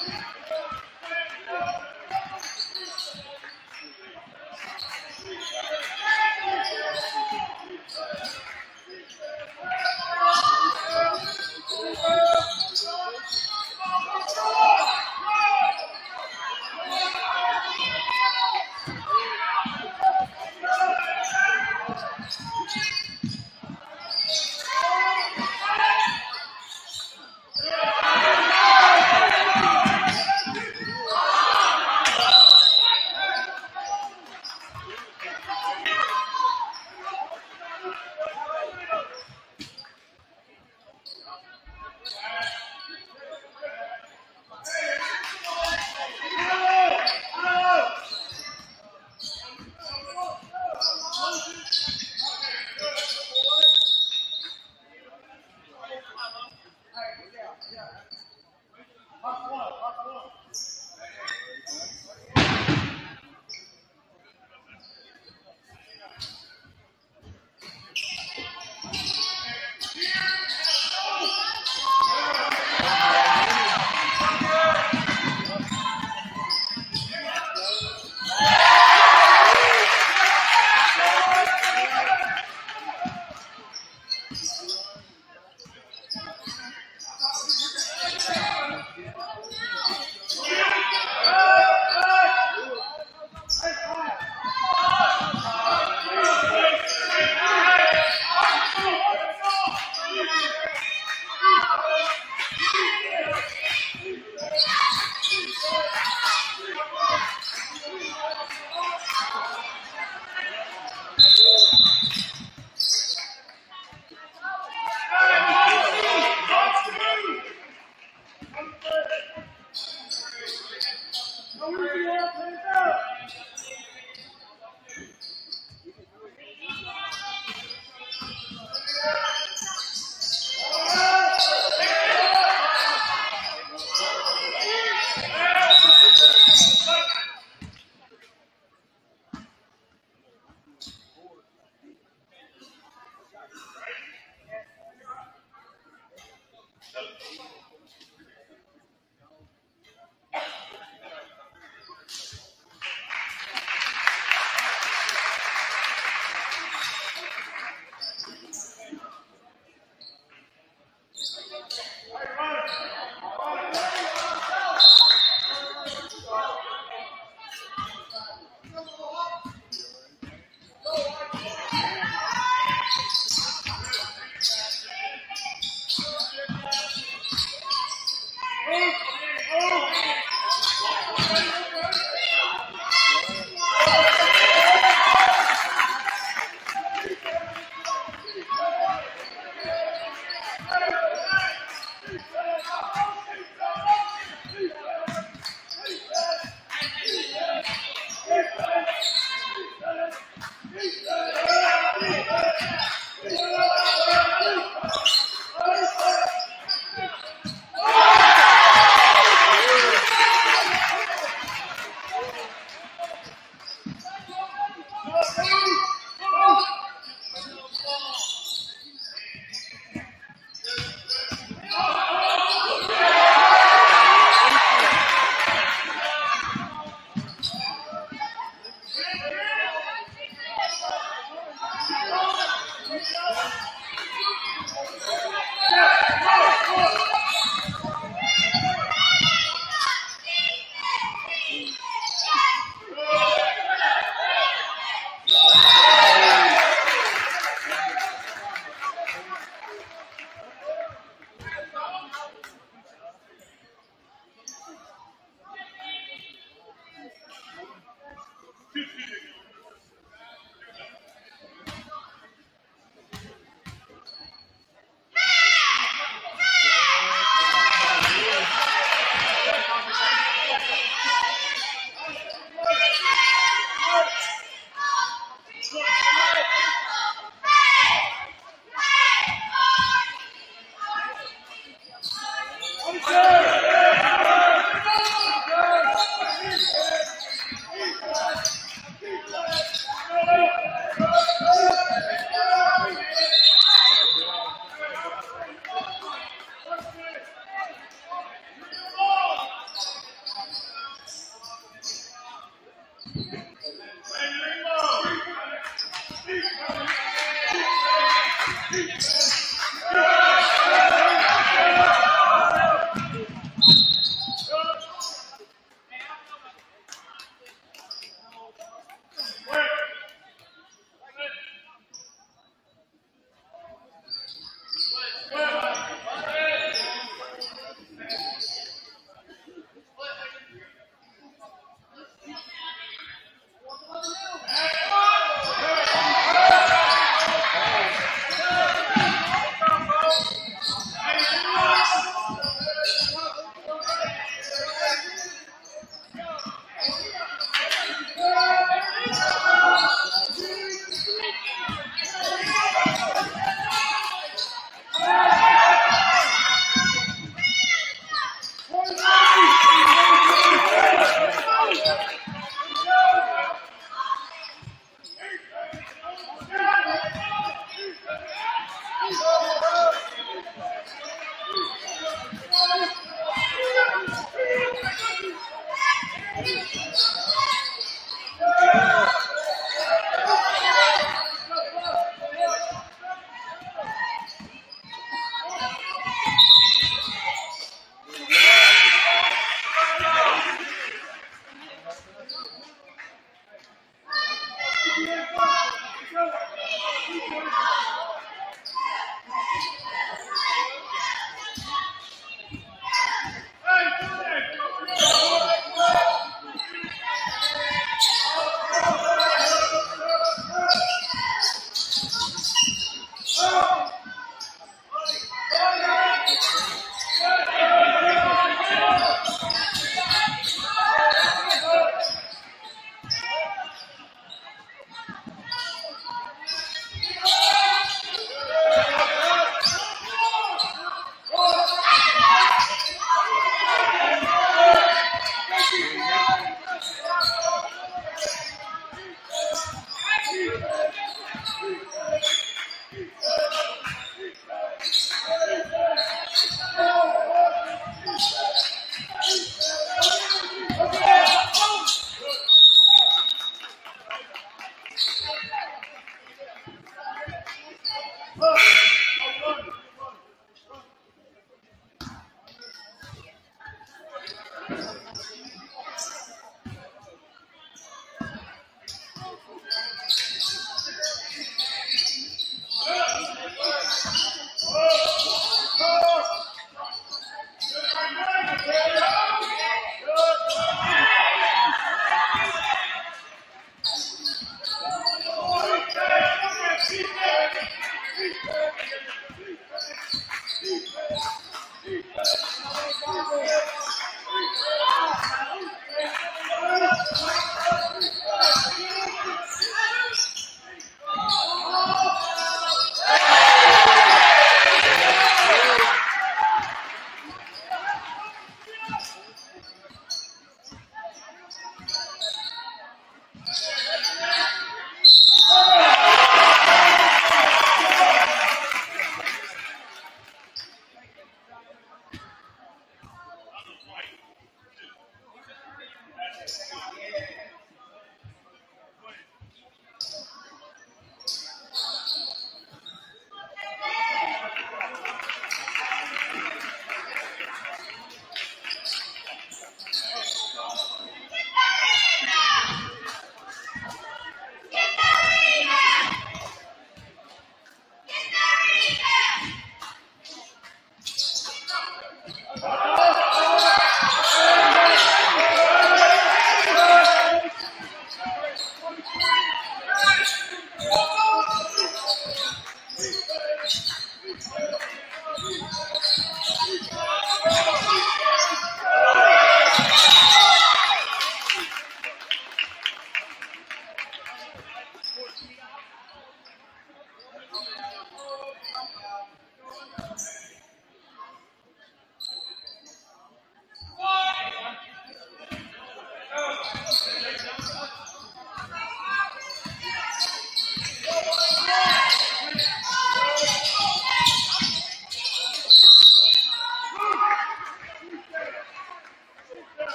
Yeah.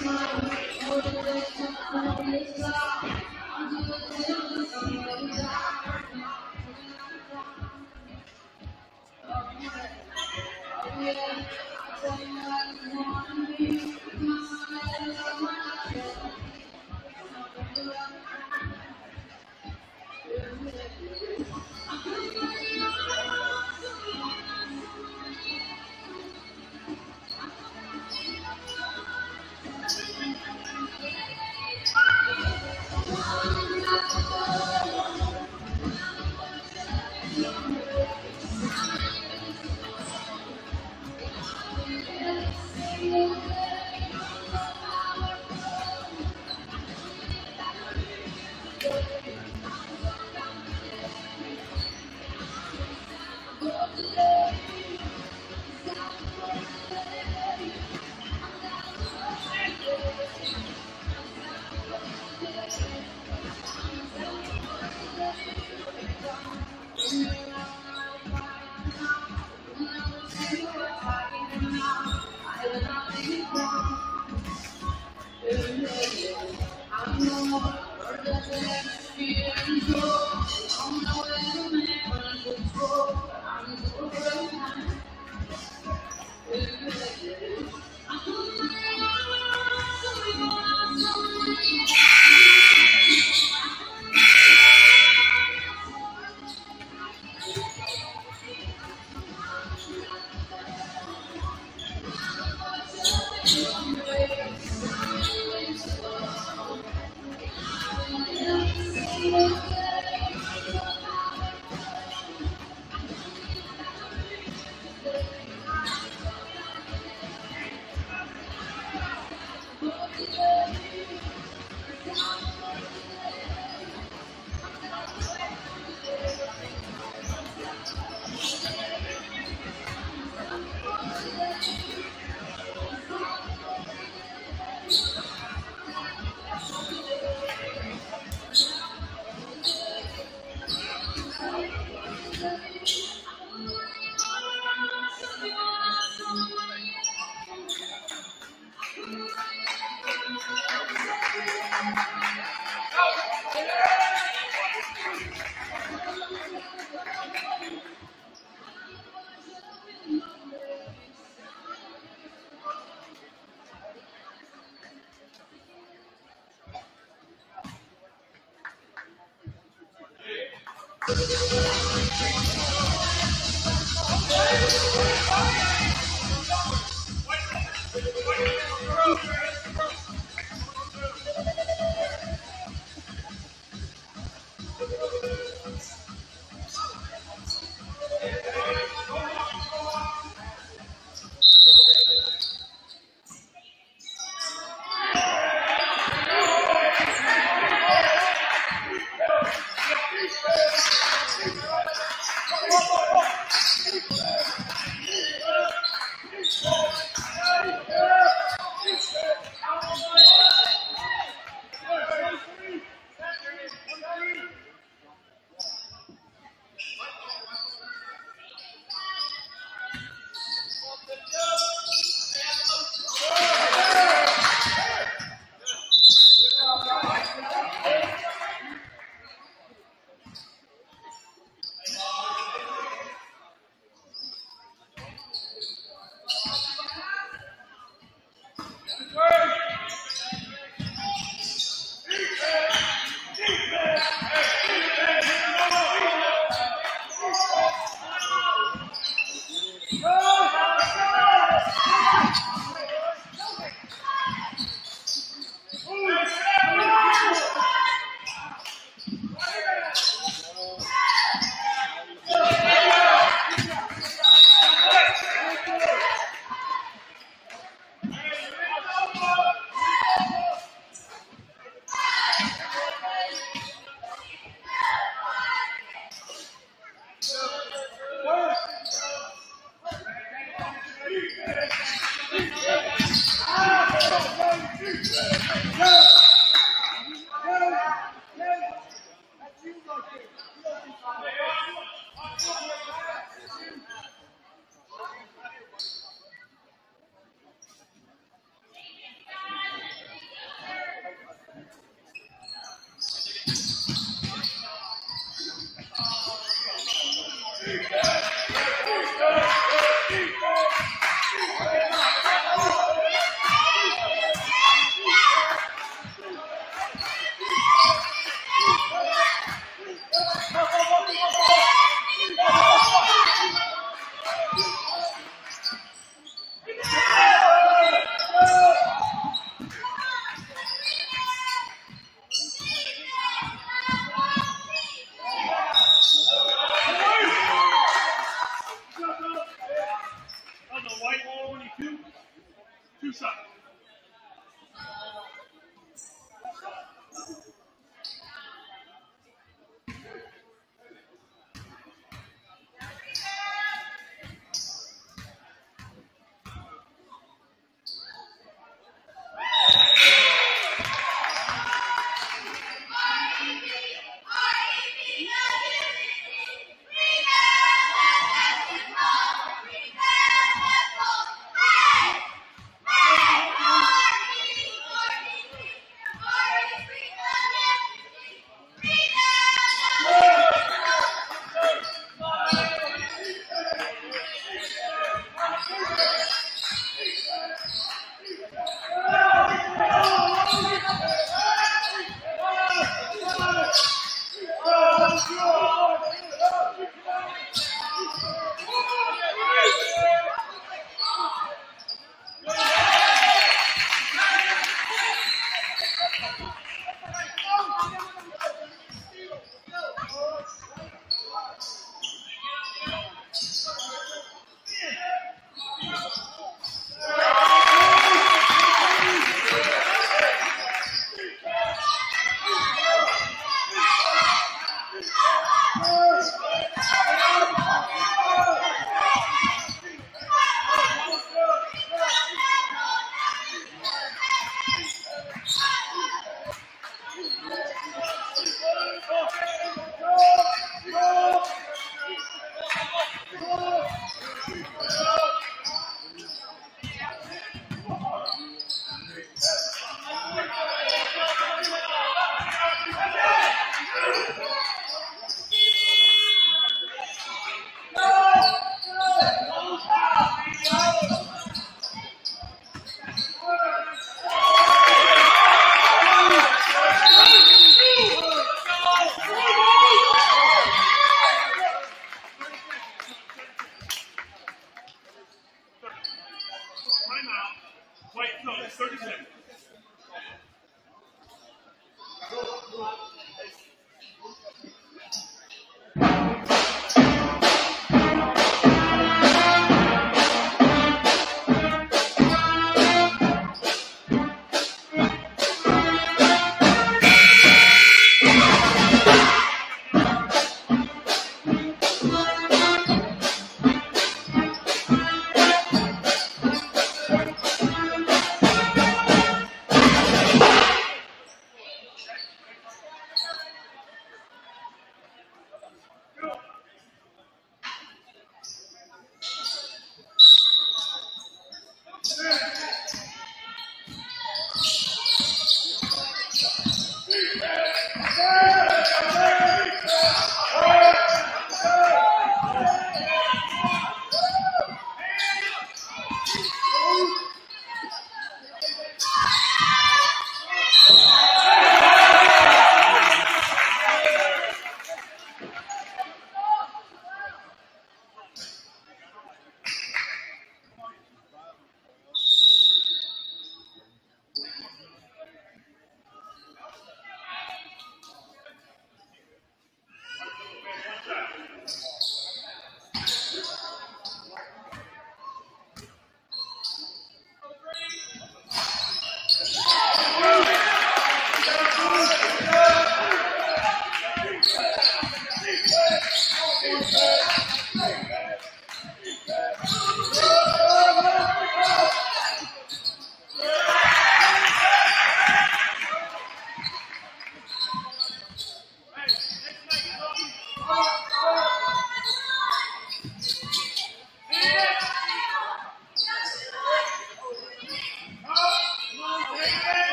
Thank you.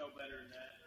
Know better than that.